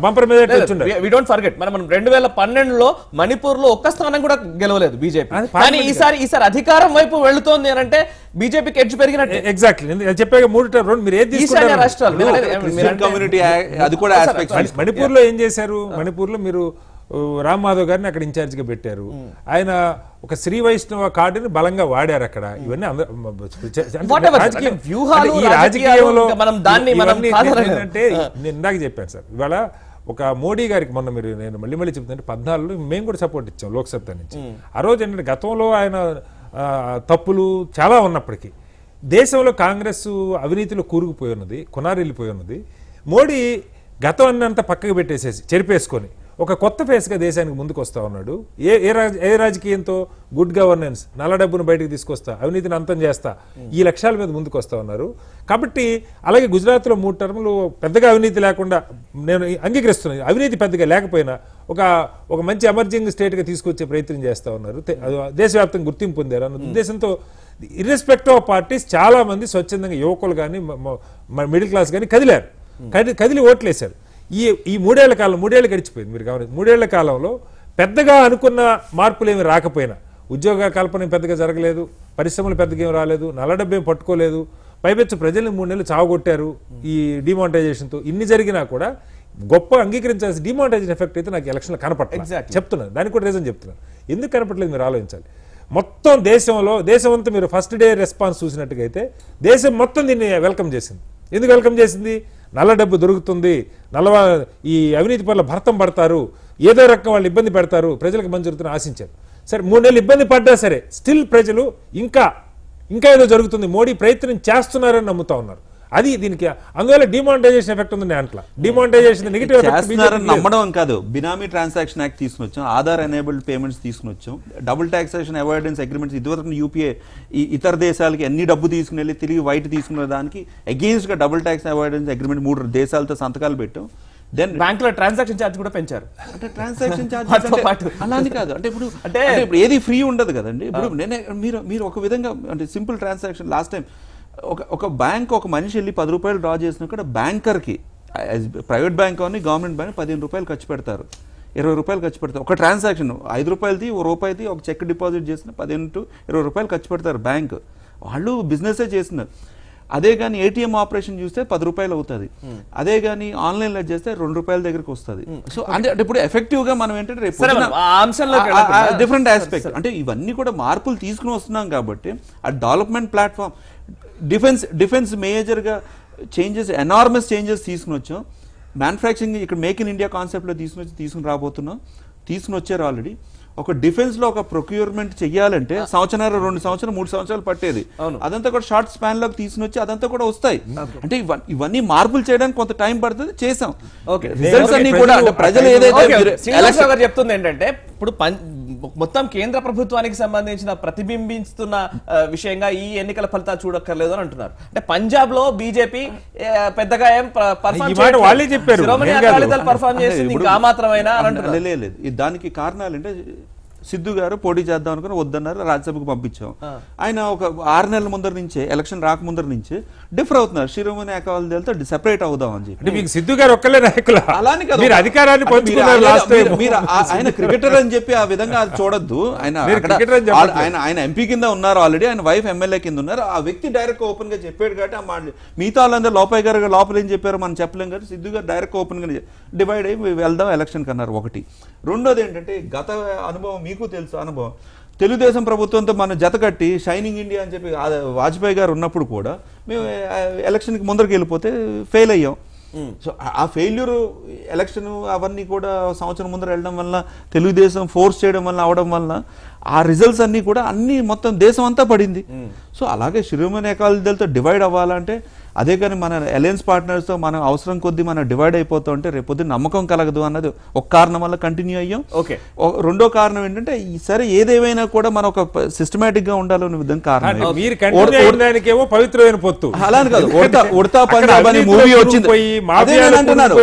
బంపర్ మెజార్టీ వచ్చి ఉండాలి వి డోంట్ ఫర్గెట్ మనం రెండు వేల పన్నెండులో మణిపూర్లో ఒక్క స్థానం కూడా గెలవలేదు బీజేపీ. కానీ ఈసారి ఈసారి అధికారం వైపు వెళుతోంది అని అంటే బీజేపీకి ఎడ్జ్ పెరిగినట్టే. ఎగ్జాక్ట్లీ చెప్పాక మూడు రెండు మీరు ఏది రాష్ట్రాలు. మీరు అనేది- మీరు క్రిస్టియన్ అంటే- కమ్యూనిటీ అది కూడా ఆస్పెక్ట్స్ మణి- మణిపూర్లో ఏం చేశారు? మణిపూర్లో మీరు ఆ, రామ్ మాధవ్ గారిని అక్కడ ఇన్ఛార్జ్గా పెట్టారు ఆయన ఒక శ్రీ వైష్ణవ కార్డుని బలంగా వాడారు అక్కడ. ఇవన్నీ ఈ రాజకీయాలు. ఏంటంటే నేను ఇందాక చెప్పాను సార్ ఇవాళ ఒక మోడీ గారికి మొన్న మీరు నేను మళ్ళీ మళ్ళీ చెప్తుంటే పద్నాలుగులో మేము కూడా సపోర్ట్ ఇచ్చాం లోక్సత్తా నుంచి. ఆ రోజు ఏంటంటే గతంలో ఆయన తప్పులు చాలా ఉన్నప్పటికీ దేశంలో కాంగ్రెస్ అవినీతిలో కూరుకుపోయి ఉన్నది కొనారిల్లిపోయి ఉన్నది. మోడీ గతం అన్నంతా పక్కకు పెట్టేసేసి చెరిపేసుకొని ఒక కొత్త ఫేస్గా దేశానికి ముందుకు వస్తా ఉన్నాడు. ఏ ఏ రాజ ఏ రాజకీయంతో గుడ్ గవర్నెన్స్ నల్ల డబ్బును బయటకు తీసుకొస్తా అవినీతిని అంతం చేస్తా ఈ లక్ష్యాల మీద ముందుకు వస్తా ఉన్నారు. కాబట్టి అలాగే గుజరాత్లో మూడు టర్ములు పెద్దగా అవినీతి లేకుండా నేను అంగీకరిస్తున్నాను అవినీతి పెద్దగా లేకపోయినా ఒక ఒక మంచి ఎమర్జింగ్ స్టేట్గా తీసుకొచ్చే ప్రయత్నం చేస్తా ఉన్నారు. దేశవ్యాప్తంగా గుర్తింపు పొందారు అన్న ఉద్దేశంతో ఇర్రెస్పెక్టివ్ ఆఫ్ పార్టీస్ చాలామంది స్వచ్ఛందంగా యువకులు కానీ మిడిల్ క్లాస్ కానీ కదిలారు. కదిలి ఓట్లేశారు. ఈ ఈ మూడేళ్ళ కాలం మూడేళ్ళు గడిచిపోయింది మీరు గమనించి మూడేళ్ళ కాలంలో పెద్దగా అనుకున్న మార్పులు ఏమి రాకపోయినా ఉద్యోగ కల్పన పెద్దగా జరగలేదు పరిశ్రమలు పెద్దగా ఏం రాలేదు నల్ల డబ్బేం పట్టుకోలేదు పైపెచ్చు ప్రజల్ని మూడు నెలలు చావగొట్టారు ఈ డిమానిటైజేషన్తో. ఇన్ని జరిగినా కూడా గొప్ప అంగీకరించాల్సిన డిమానిటైజేషన్ ఎఫెక్ట్ అయితే నాకు ఎలక్షన్లో కనపడలేదు. చెప్తున్నాను దానికి కూడా రీజన్ చెప్తున్నాను. ఎందుకు కనపట్లేదు మీరు ఆలోచించాలి? మొత్తం దేశంలో దేశం అంతా మీరు ఫస్ట్ డే రెస్పాన్స్ చూసినట్టుగా అయితే దేశం మొత్తం దీన్ని వెల్కమ్ చేసింది. ఎందుకు వెల్కమ్ చేసింది? నల్ల డబ్బు దొరుకుతుంది నల్లవా ఈ అవినీతి పట్ల భర్తం పడతారు ఏదో రకం వాళ్ళు ఇబ్బంది పెడతారు ప్రజలకు మంచి జరుగుతుందని ఆశించారు. సరే మూడు నెలలు ఇబ్బంది పడ్డా సరే స్టిల్ ప్రజలు ఇంకా ఇంకా ఏదో జరుగుతుంది. మోడీ ప్రయత్నం చేస్తున్నారని నమ్ముతా ఉన్నారు. అది దీనికి అందువల్ల డిమానిటైజేషన్ ఎఫెక్ట్ ఉంది అంట్లా డిమానిటైజేషన్ నెగిటివ్ ఎఫెక్ట్ నమ్మడం కాదు. బినామీ ట్రాన్సాక్షన్ యాక్ట్ తీసుకుని వచ్చాం ఆధార్ ఎనేబుల్డ్ పేమెంట్స్ తీసుకుని వచ్చాం డబుల్ టాక్సేషన్ అవాయిడెన్స్ అగ్రిమెంట్స్ ఇదివరకు యూపీఏ ఈ ఇతర దేశాలకి ఎన్ని డబ్బు తీసుకుని వెళ్ళి తిరిగి వైట్ తీసుకునే దానికి against గా డబుల్ ట్యాక్స్ అవాయిడెన్స్ అగ్రిమెంట్ మూడు దేశాలతో సంతకాలు పెట్టాం. దెన్ బ్యాంక్లో ట్రాన్సాక్షన్ ఛార్జ్ కూడా పెంచారు. అంటే ట్రాన్సాక్షన్ వాటితో పాటు. కాదు. అంటే ఇప్పుడు అంటే- అంటే ఇప్పుడు ఏది ఫ్రీ ఉండదు కదండి. ఇప్పుడు నేనే మీరు మీరు ఒక విధంగా అంటే సింపుల్ ట్రాన్సాక్షన్ లాస్ట్ టైం ఒక ఒక బ్యాంక్ ఒక మనిషి వెళ్ళి పది రూపాయలు డ్రా చేసినక్కడ బ్యాంకర్కి ప్రైవేట్ బ్యాంక్ అని గవర్నమెంట్ బ్యాంక్ పదిహేను రూపాయలు ఖర్చు పెడతారు. ఇరవై రూపాయలు ఖర్చు పెడతారు. ఒక ట్రాన్సాక్షన్ ఐదు రూపాయలది ఒక రూపాయిది ఒక చెక్ డిపాజిట్ చేసిన పదిహేను టు ఇరవై రూపాయలు ఖర్చు పెడతారు బ్యాంక్ వాళ్ళు బిజినెసే చేస్తున్నారు. అదే కానీ ఏటీఎం ఆపరేషన్ చూస్తే పది రూపాయలు అవుతుంది. అదే కానీ ఆన్లైన్లో చేస్తే రెండు రూపాయల దగ్గరకు వస్తుంది. సో అంటే అంటే ఇప్పుడు ఎఫెక్టివ్గా మనం ఏంటంటే రేపు డిఫరెంట్ ఆస్పెక్ట్ అంటే ఇవన్నీ కూడా మార్పులు తీసుకుని వస్తున్నాం కాబట్టి ఆ డెవలప్మెంట్ ప్లాట్ఫామ్ డిఫెన్స్ డిఫెన్స్ మేజర్గా చేంజెస్ ఎనార్మస్ చేంజెస్ తీసుకుని వచ్చాం మ్యానుఫ్యాక్చరింగ్ ఇక్కడ మేక్ ఇన్ ఇండియా కాన్సెప్ట్లో తీసుకుని వచ్చి తీసుకుని రాబోతున్నాం. తీసుకుని వచ్చారు ఆల్రెడీ ఒక డిఫెన్స్లో ఒక ప్రొక్యూర్మెంట్ చెయ్యాలంటే సంవత్సరాలు రెండు సంవత్సరాలు మూడు సంవత్సరాలు పట్టేది. అదంతా కూడా షార్ట్ స్పాన్లోకి తీసుకుని వచ్చి అదంతా కూడా వస్తాయి. అంటే ఇవన్నీ- మార్పులు చేయడానికి కొంత టైం పడుతుంది చేసాం. ఓకే. రిజల్ట్స్ అన్ని కూడా ప్రజలు ఏదైతే చెప్తుంది ఏంటంటే ఇప్పుడు మొత్తం కేంద్ర ప్రభుత్వానికి సంబంధించిన ప్రతిబింబిస్తున్న విషయంగా ఈ ఎన్నికల ఫలితాలు చూడక్కర్లేదు అని అంటున్నారు. అంటే పంజాబ్లో బీజేపీ పెద్దగా ఏం వాళ్ళే చెప్పారు. పర్ఫార్మ్ చేసింది ఇంకా ఆ మాత్రమేనా లేదు దానికి కారణాలు అంటే సిద్ధు గారు పోటీ చేద్దాం అనుకుని వద్దన్నారు రాజ్యసభకు పంపించాం. ఆయన ఒక ఆరు నెలల ముందర నుంచే ఎలక్షన్ రాక ముందర నుంచే డిఫర్ అవుతున్నారు. శిరోమణి అకాలీదళతో సెపరేట్ అవుదాం అని చెప్పి. మీకు సిద్ధు గారు ఒక్కలే నాయకులా? అలానే కదా. మీరు అధికారాన్ని మీరు ఆయన- క్రికెటర్ అని చెప్పి ఆ విధంగా అది చూడొద్దు. ఆయన. ఆయన ఆయన ఎంపీ కింద ఉన్నారు ఆల్రెడీ ఆయన వైఫ్ ఎమ్మెల్యే కింద ఉన్నారు. ఆ వ్యక్తి డైరెక్ట్ ఓపెన్గా చెప్పాడు కాబట్టి ఆ మాట మిగతా వాళ్ళందరూ లోపయ్య గారు లోపల ఏం చెప్పారో మనం చెప్పలేం కానీ సిద్ధు గారు డైరెక్ట్ ఓపెన్గా డివైడ్ అయ్యి వెళ్దాం ఎలక్షన్ కన్నారు ఒకటి. రెండోది ఏంటంటే గత అనుభవం మీకు తెలుసు అనుభవం? తెలుగుదేశం ప్రభుత్వంతో మనం జతకట్టి షైనింగ్ ఇండియా అని చెప్పి వాజ్పేయి గారు ఉన్నప్పుడు కూడా మేము ఎలక్షన్కి ముందరికి వెళ్ళిపోతే ఫెయిల్ అయ్యాం. సో ఆ- ఫెయిల్యూర్ ఎలక్షన్ అవన్నీ కూడా సంవత్సరం ముందర వెళ్ళడం వల్ల తెలుగుదేశం ఫోర్స్ చేయడం వల్ల అవడం వల్ల ఆ రిజల్ట్స్ అన్నీ కూడా అన్ని మొత్తం దేశం అంతా పడింది సో అలాగే శిరోమణి అకాలీదళతో డివైడ్ అవ్వాలంటే అదే కానీ మన అలయన్స్ పార్ట్నర్స్తో మనం అవసరం కొద్దీ మనం డివైడ్ అయిపోతూ ఉంటే రేపొద్దు నమ్మకం కలగదు అన్నది ఒక కారణం వల్ల కంటిన్యూ అయ్యాం. ఓకే. రెండో కారణం ఏంటంటే ఈ సరే ఏదేమైనా కూడా మనం ఒక సిస్టమేటిక్గా ఉండాలనే విధంగా కారణం. మీరు దానికేమో పవిత్రమైన పొత్తు. అలా కాదు. ఉడతా పంజాబ్ అని మూవీ వచ్చింది.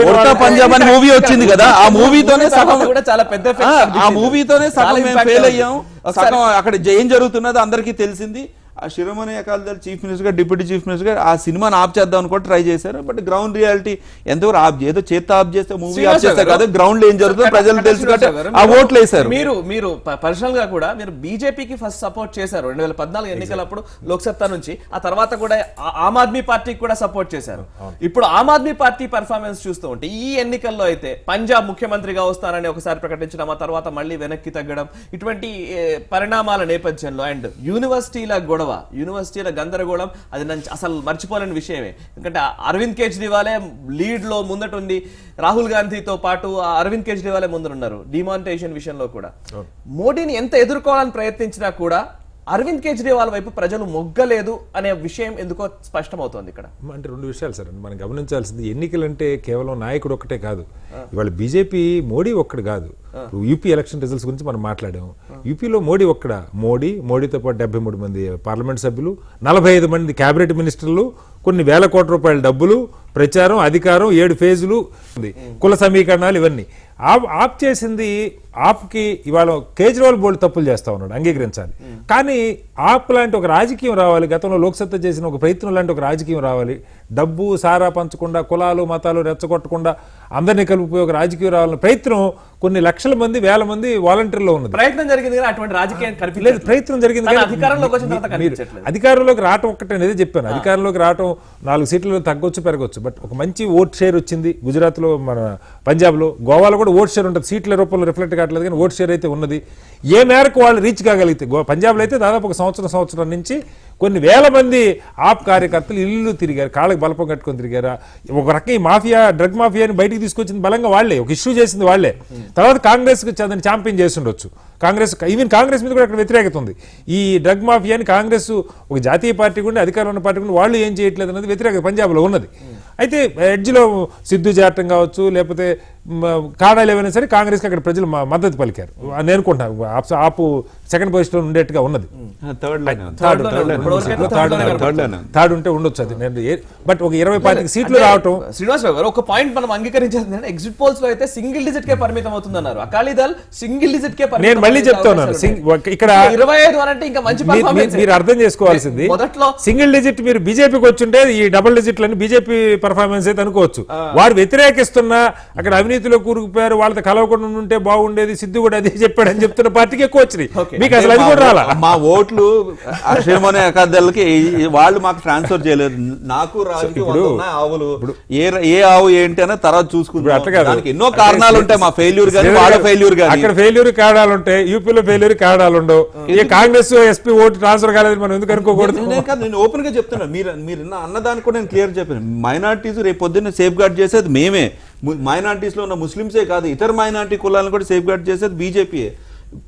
ఉడతా పంజాబ్ అని మూవీ వచ్చింది కదా. ఆ మూవీతోనే సగం కూడా చాలా పెద్ద ఆ. మూవీతోనే సగం మేము ఫెయిల్. అయ్యాం. సగం అక్కడ ఏం జరుగుతున్నదో అందరికీ తెలిసింది. ఆ Shiromani Akali Dal chief minister deputy chief minister ఆ సినిమాని ఆప్ చేద్దాం అనుకో ట్రై చేశారు. బట్ గ్రౌండ్ రియాలిటీ ఎంతవరకు ఆప్ ఏదో చేత ఆప్ చేస్తే మూవీ ఆప్ చేస్తే కాదు గ్రౌండ్ ఏం జరుగుతుందో ప్రజలు తెలుసు ఆ ఓట్లు వేశారు. మీరు మీరు పర్సనల్గా కూడా మీరు బీజేపీకి ఫస్ట్ సపోర్ట్ చేశారు. రెండు వేల పద్నాలుగు ఎన్నికలప్పుడు లోక్సత్తా నుంచి ఆ తర్వాత కూడా ఆమ్ ఆద్మీ పార్టీకి కూడా సపోర్ట్ చేశారు. ఇప్పుడు ఆమ్ ఆద్మీ పార్టీ పర్ఫార్మెన్స్ చూస్తూ ఉంటే ఈ ఎన్నికల్లో అయితే పంజాబ్ ముఖ్యమంత్రిగా వస్తానని ఒకసారి ప్రకటించడం ఆ తర్వాత మళ్ళీ వెనక్కి తగ్గడం ఇటువంటి పరిణామాల నేపథ్యంలో అండ్ యూనివర్సిటీల గొడవ యూనివర్సిటీల గందరగోళం అది నేను అసలు మర్చిపోలేని విషయమే. ఎందుకంటే అరవింద్ కేజ్రీవాలే లీడ్లో ముందటుంది రాహుల్ గాంధీతో పాటు అరవింద్ కేజ్రీవాలే ముందున్నారు డిమానిటైజేషన్ విషయంలో కూడా. మోడీని ఎంత ఎదుర్కోవాలని ప్రయత్నించినా కూడా అరవింద్ కేజ్రీవాల్ వైపు ప్రజలు మొగ్గలేదు అనే విషయం ఎందుకో స్పష్టమవుతోంది ఇక్కడ. అంటే రెండు విషయాలు సార్ మనం గమనించాల్సింది ఎన్నికలంటే కేవలం నాయకుడు ఒక్కటే కాదు. ఇవాళ బీజేపీ మోడీ ఒక్కడు కాదు. ఇప్పుడు యూపీ ఎలక్షన్ రిజల్ట్స్ గురించి మనం మాట్లాడాము యూపీలో మోడీ ఒక్కడ. మోడీ మోడీతో పాటు డెబ్బై మూడు మంది పార్లమెంట్ సభ్యులు నలభై ఐదు మంది క్యాబినెట్ మినిస్టర్లు కొన్ని వేల కోట్ల రూపాయల డబ్బులు ప్రచారం అధికారం ఏడు ఫేజులు ఉంది. కుల సమీకరణాలు ఇవన్నీ. ఆప్ ఆప్ చేసింది ఆప్కి ఇవాళ కేజ్రీవాల్ బోల్డ్ తప్పులు చేస్తా ఉన్నాడు అంగీకరించాలి. కానీ ఆప్ లాంటి ఒక రాజకీయం రావాలి గతంలో లోక్సత్తా చేసిన ఒక ప్రయత్నం లాంటి ఒక రాజకీయం రావాలి. డబ్బు సారా పంచకుండా కులాలు మతాలు రెచ్చగొట్టకుండా అందరినీ కలిపిపోయి ఒక రాజకీయం రావాలని ప్రయత్నం కొన్ని లక్షల మంది వేల మంది వాలంటీర్లో ఉన్నది. ప్రయత్నం జరిగింది అటువంటి రాజకీయం లేదు కనిపించలేదు. ప్రయత్నం జరిగింది. అధికారంలోకి రావటం ఒక్కటే అనేది చెప్పాను. అధికారంలోకి రావటం నాలుగు సీట్లు తగ్గొచ్చు పెరగొచ్చు. బట్ ఒక మంచి ఓట్ షేర్ వచ్చింది. గుజరాత్లో మన పంజాబ్లో. గోవాలో కూడా ఓట్ షేర్ ఉంటుంది. సీట్ల రూపంలో రిఫ్లెక్ట్ కావట్లేదు కానీ ఓట్ షేర్ అయితే ఉన్నది. ఏ మేరకు వాళ్ళు రీచ్ కాగలిగితే గో పంజాబ్లో అయితే దాదాపు ఒక సంవత్సరం సంవత్సరం నుంచి కొన్ని వేల మంది ఆప్ కార్యకర్తలు ఇల్లు తిరిగారు. కాళ్ళకి బలపం కట్టుకొని తిరిగారు? ఒక రకం ఈ మాఫియా డ్రగ్ మాఫియాని బయటికి తీసుకొచ్చింది బలంగా వాళ్ళే. ఒక ఇష్యూ చేసింది వాళ్ళే. తర్వాత కాంగ్రెస్కి దాన్ని ఛాంపియన్ చేసిండొచ్చు కాంగ్రెస్ ఈవెన్ కాంగ్రెస్ మీద కూడా అక్కడ వ్యతిరేకత ఉంది. ఈ డ్రగ్ మాఫియాని కాంగ్రెస్ ఒక జాతీయ పార్టీ కూడా అధికారంలో ఉన్న పార్టీ కూడా వాళ్ళు ఏం చేయట్లేదు అనేది వ్యతిరేకత పంజాబ్లో ఉన్నది. అయితే ఎడ్జ్లో సిద్ధు చేరటం కావచ్చు లేకపోతే కాడాలు ఏమైనా సరే కాంగ్రెస్కి అక్కడ ప్రజలు మద్దతు పలికారు. నేను అనుకుంటున్నాను ఆప్- సెకండ్ పొజిషన్ ఉండేట్టుగా ఉన్నది. థర్డ్ ఉంటే ఉండొచ్చు అది. నేను బట్ ఒక ఇరవై పాతిక సీట్లు రావటం శ్రీనివాసరావు గారు ఒక పాయింట్ మనం అంగీకరించాలి ఎగ్జిట్ పోల్స్లో అయితే సింగిల్ డిజిట్ కే పరిమితం అవుతుందన్నారు. అకాలీదల్ సింగిల్ డిజిట్ కే నేను మళ్ళీ అయ్యే చెప్తా ఉన్నాను. అవకాశాలు సింగ్- ఉన్నాయి. ఒక- ఇక్కడ ఇరవై ఐదు అని అంటే ఇంకా మంచి మీరు అర్థం చేసుకోవాల్సింది. మొదట్లో సింగిల్ డిజిట్ మీరు బీజేపీకి వచ్చుంటే ఈ డబుల్ డిజిట్లని బీజేపీ పర్ఫార్మెన్స్ అయితే అనుకోవచ్చు. వారు వ్యతిరేకిస్తున్నా అక్కడ అవినీతిలో కూరుకుపోయారు వాళ్ళతో కలవకుండా ఉంటే బాగుండేది సిద్ధు కూడా అదే చెప్పాడు అని చెప్తున్న పార్టీకి ఎక్కువ వచ్చినాయి. మీకు అసలు అది కూడా రాలా? మా ఓట్లు అకాదలకి వాళ్ళు మాకు ట్రాన్స్ఫర్ చేయలేదు. నాకు ఉన్నాయి ఆవులు. ఏ ఏ ఆవు ఏంటి అని తర్వాత ఇప్పుడు చూసుకుంటాం అట్లా కాదు. ఎన్నో కారణాలు ఉంటాయి. మా ఫెయిల్యూర్ కానీ వాళ్ళ ఫెయిల్యూర్ కానీ. అక్కడ ఫెయిల్యూర్ కారణాలు ఉంటాయి. యూపీలో ఫెయిల్యూర్ కారణాలు ఉండవు. ఈ కాంగ్రెస్ ఎస్పీ ఓటు ట్రాన్స్ఫర్ కాలేదు మనం ఎందుకు అనుకోకూడదు? నేను ఓపెన్గా చెప్తున్నా. మీరు మీరు అన్నదానికి కూడా నేను క్లియర్ చెప్పాను. మైనార్టీస్ రేపు పొద్దున్న సేఫ్ గార్డ్ చేసేది మేమే. మైనార్టీస్లో ఉన్న ముస్లిమ్సే కాదు ఇతర మైనార్టీ కులాలను కూడా సేఫ్ గార్డ్ చేసేది బీజేపీయే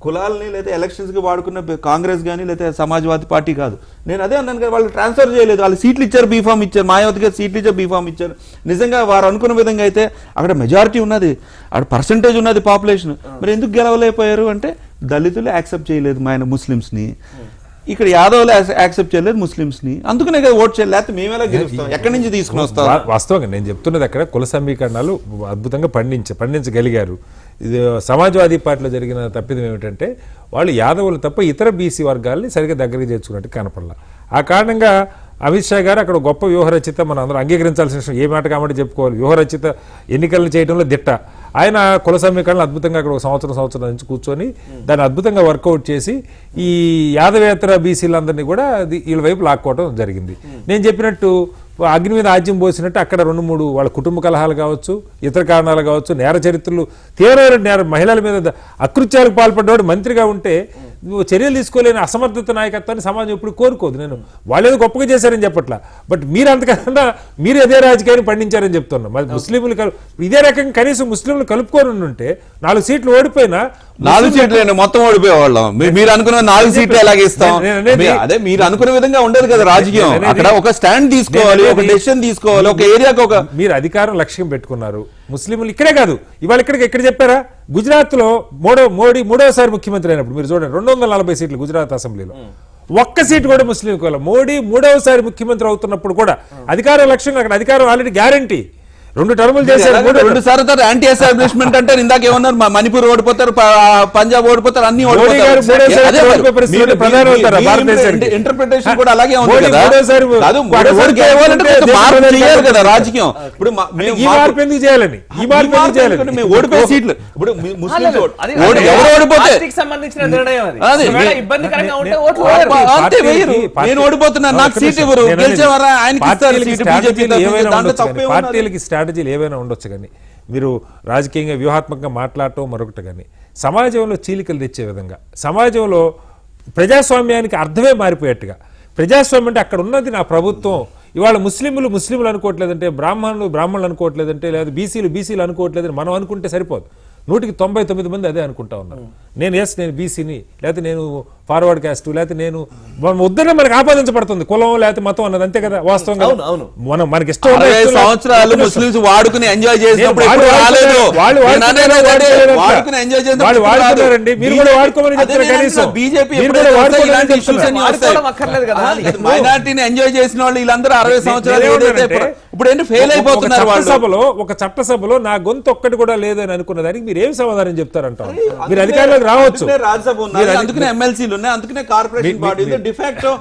కులాలని లేదా ఎలక్షన్స్కి వాడుకున్న కాంగ్రెస్ కానీ లేదా సమాజ్వాదీ పార్టీ కాదు. నేను అదే అన్నాను కదా వాళ్ళు ట్రాన్స్ఫర్ చేయలేదు. వాళ్ళు సీట్లు ఇచ్చారు బీఫామ్ ఇచ్చారు మాయావతి గారు సీట్లు ఇచ్చారు బీఫామ్ ఇచ్చారు. నిజంగా వారు అనుకున్న విధంగా అయితే అక్కడ మెజారిటీ ఉన్నది. అక్కడ పర్సంటేజ్ ఉన్నది పాపులేషన్ మరి ఎందుకు గెలవలేకపోయారు అంటే దళితులు యాక్సెప్ట్ చేయలేదు మా ఆయన ముస్లిమ్స్ని ఇక్కడ యాదవ్లు యాక్సెప్ట్ చేయలేదు ముస్లిమ్స్ని అందుకనే కదా ఓట్ చేయలేదు. లేకపోతే మేము ఎలా గెలుస్తాం? ఎక్కడి నుంచి తీసుకుని వస్తాం వాస్తవంగా నేను చెప్తున్నది అక్కడ కుల సమీకరణాలు అద్భుతంగా పండించ పండించగలిగారు. ఇది సమాజ్వాదీ పార్టీలో జరిగిన తప్పిదం ఏమిటంటే వాళ్ళు యాదవులు తప్ప ఇతర బీసీ వర్గాల్ని సరిగ్గా దగ్గరికి చేర్చుకున్నట్టు కనపడలా. ఆ కారణంగా అమిత్ షా గారు అక్కడ గొప్ప వ్యూహరచిత మనం అందరం అంగీకరించాల్సిన విషయం ఏ మాట కాబట్టి చెప్పుకోవాలి. వ్యూహరచిత ఎన్నికలను చేయడంలో దిట్ట. ఆయన కుల సమీకరణలు అద్భుతంగా అక్కడ ఒక సంవత్సరం సంవత్సరం నుంచి కూర్చొని దాన్ని అద్భుతంగా వర్కౌట్ చేసి ఈ యాదవేతర బీసీలందరినీ కూడా వీళ్ళ వైపు లాక్కోవడం జరిగింది. నేను చెప్పినట్టు అగ్ని మీద ఆజ్యం పోసినట్టు అక్కడ రెండు మూడు వాళ్ళ కుటుంబ కలహాలు కావచ్చు ఇతర కారణాలు కావచ్చు నేర చరిత్రలు తీవ్రమైన నేర మహిళల మీద అకృత్యాలకు పాల్పడ్డవాడు మంత్రిగా ఉంటే చర్యలు తీసుకోలేని అసమర్థత నాయకత్వాన్ని సమాజం ఎప్పుడు కోరుకోదు. నేను వాళ్ళేదో గొప్పగా చేశారని చెప్పట్లా. బట్ మీరు అంతకన్నా మీరు అదే రాజకీయాన్ని పండించారని చెప్తున్నా. మరి ముస్లింలు కలు ఇదే రకంగా కనీసం ముస్లింలు కలుపుకొని ఉంటే నాలుగు సీట్లు ఓడిపోయినా నాలుగు సీట్లు? మొత్తం ఓడిపోయేవాళ్ళం. మీరు అనుకున్న నాలుగు సీట్లు ఎలాగ ఇస్తాం? అదే మీరు అనుకున్న విధంగా ఉండదు కదా రాజకీయం. అక్కడ ఒక స్టాండ్ తీసుకోవాలి ఒక డెసిషన్ తీసుకోవాలి ఒక ఏరియాకి ఒక మీరు అధికారం లక్ష్యం పెట్టుకున్నారు. ముస్లింలు ఇక్కడే కాదు. ఇవాళ ఇక్కడికి ఎక్కడ చెప్పారా? గుజరాత్లో మూడో మోడీ మూడోసారి ముఖ్యమంత్రి అయినప్పుడు మీరు చూడండి రెండు వందల నలభై సీట్లు గుజరాత్ అసెంబ్లీలో. ఒక్క సీటు కూడా ముస్లిం మోడీ మూడవసారి ముఖ్యమంత్రి అవుతున్నప్పుడు కూడా అధికార లక్ష్యం అక్కడ అధికారం ఆల్రెడీ గ్యారంటీ రెండు టర్ములు చేశారు రెండు సార్లు తర్వాత యాంటీ ఎస్టాబ్లిష్మెంట్ అంటారు ఇందాక ఏమన్నారు మ- మణిపూర్ ఓడిపోతారు పంజాబ్ ఓడిపోతారు అన్ని ఓడిపోతారు? ఇంటర్ప్రిటేషన్ కూడా అలాగే ఉంది కదా. రాజకీయం. ఇప్పుడు చేయాలని? ఓడిపోయే సీట్లు. ఎవరు ఓడిపోతే? నేను ఓడిపోతున్నాను, నాకు సీట్. ఇవ్వరు. గెలిచేవారా? ఆయనకి ఇస్తారు బీజేపీ దాంట్లో తప్పే స్ట్రాటజీలు ఏవైనా ఉండొచ్చు కానీ మీరు రాజకీయంగా వ్యూహాత్మకంగా మాట్లాడటం మరొకటి కానీ సమాజంలో చీలికలు తెచ్చే విధంగా సమాజంలో ప్రజాస్వామ్యానికి అర్థమే మారిపోయేట్టుగా ప్రజాస్వామ్యం అంటే అక్కడ ఉన్నది నా ప్రభుత్వం ఇవాళ ముస్లింలు ముస్లింలు అనుకోవట్లేదంటే బ్రాహ్మణులు బ్రాహ్మణులు అనుకోవట్లేదంటే లేదా బీసీలు బీసీలు అనుకోవట్లేదని మనం అనుకుంటే సరిపోదు. నూటికి తొంభై తొమ్మిది మంది అదే అనుకుంటా ఉన్నారు నేను ఎస్ నేను బీసీని లేకపోతే నేను ఫార్వర్డ్ క్యాస్ట్ లేకపోతే నేను మనం వద్దనే మనకు ఆపాదించబడుతుంది కులం లేకపోతే మతం అన్నది అంతే కదా వాస్తవం కదా అవును, అవును. మనం మనకి ఇష్టం. సంవత్సరాలు ముస్లిమ్స్ వాడుకుని ఎంజాయ్ చేసినప్పుడు వాళ్ళు. వాడుకున్నారండి. మీరు కూడా వాడుకోమని నేను కనీసం. బీజేపీ. మైనార్టీని ఎంజాయ్ చేసిన వాళ్ళు వీళ్ళందరూ అరవై సంవత్సరాలు ఏదైతే ఇప్పుడు- ఏంటి ఫెయిల్ ఒక- అయిపోతున్నారు చట్టసభలో ఒక చట్టసభలో నా గొంతు ఒక్కటి కూడా లేదని అనుకున్న దానికి మీరు ఏం సమాధానం చెప్తారంటారు? మీరు అధికారంలోకి రావచ్చు. రాజ్యసభ అందుకనే ఎమ్మెల్సీలు ఉన్నాయి అందుకనే కార్పొరేషన్ డిఫాక్టో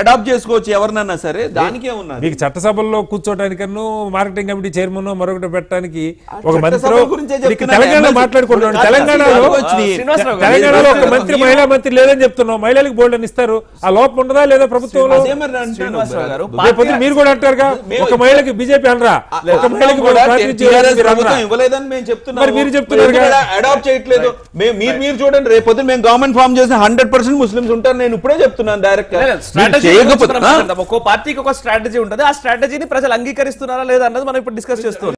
అడాప్ట్ <laughs> చేసుకోవచ్చు ఎవరినన్నా సరే దానికే ఉన్నది. మీకు చట్టసభలో కూర్చోటానికన్నా మార్కెటింగ్ కమిటీ చైర్మన్ మరొకటి పెట్టడానికి ఒక మంత్రి గురించే మీకు చెప్తున్నాను. తెలంగాణలో తెలంగాణలో ఒక మంత్రి మహిళా మంత్రి లేదని చెప్తున్నాం మహిళలకు బోల్డ్ అని ఇస్తారు. ఆ లోపం ఉండదా లేదా ప్రభుత్వంలో? మరి కూడా అంటారుగా ఒక మహిళకి బీజేపీ అనరా? ఒక మహిళకి ఇవ్వలేదని మేము చెప్తున్నాము. మరి మీరు చెప్తున్నారు. అడాప్ట్ చేయట్లేదు. మేము- మీరు మీరు చూడండి రేపు మేము గవర్నమెంట్ ఫామ్ చేసిన హండ్రెడ్ పర్సెంట్ ముస్లిమ్స్ ఉంటారు. నేను ఇప్పుడే చెప్తున్నాను డైరెక్ట్? ఒక్కో పార్టీకి ఒక స్ట్రాటజీ ఉంటుంది. ఆ స్ట్రాటజీని ప్రజలు అంగీకరిస్తున్నారా లేదా అన్నది మనం ఇప్పుడు డిస్కస్ చేస్తున్నాం.